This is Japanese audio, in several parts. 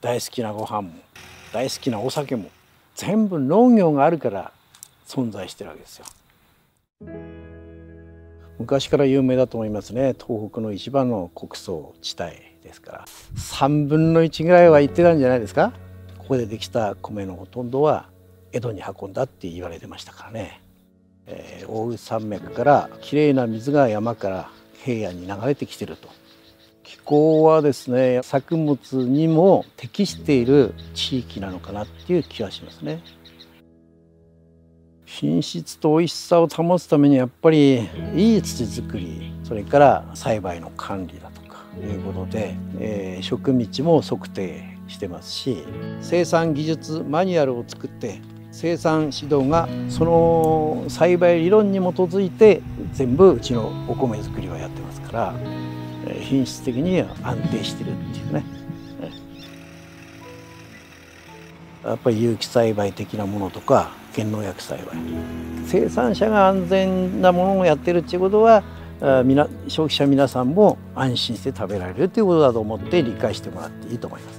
大好きなご飯も大好きなお酒も全部農業があるから存在してるわけですよ。昔から有名だと思いますね。東北の一番の穀倉地帯ですから。3分の1ぐらいは行ってたんじゃないですか。ここでできた米のほとんどは江戸に運んだって言われてましたからね、えー、大山脈からきれいな水が山から平野に流れてきてると。気候はですね作物にも適している地域なのかなっていう気はしますね。品質と美味しさを保つためにやっぱりいい土作りそれから栽培の管理だとかいうことで、えー、植道も測定してますし生産技術マニュアルを作って生産指導がその栽培理論に基づいて全部うちのお米作りはやってますから品質的には安定してるっていうね。やっぱり有機栽培的なものとか減農薬栽培。生産者が安全なものをやってるっていうことは消費者皆さんも安心して食べられるということだと思って理解してもらっていいと思います。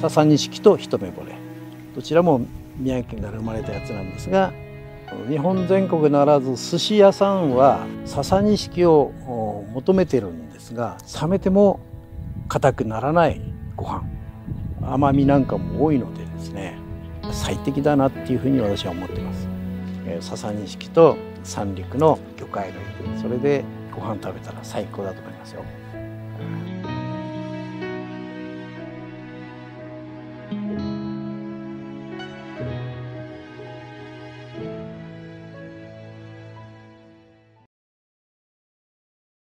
笹錦と一目惚れ。どちらも宮城県から生まれたやつなんですが日本全国ならず寿司屋さんは笹錦を求めてるんですが冷めても硬くならないご飯甘みなんかも多いのでですね最適だなっていうふうに私は思ってます。笹錦と三陸の魚介類それでご飯食べたら最高だと思いますよ。